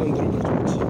사람들과 좋지.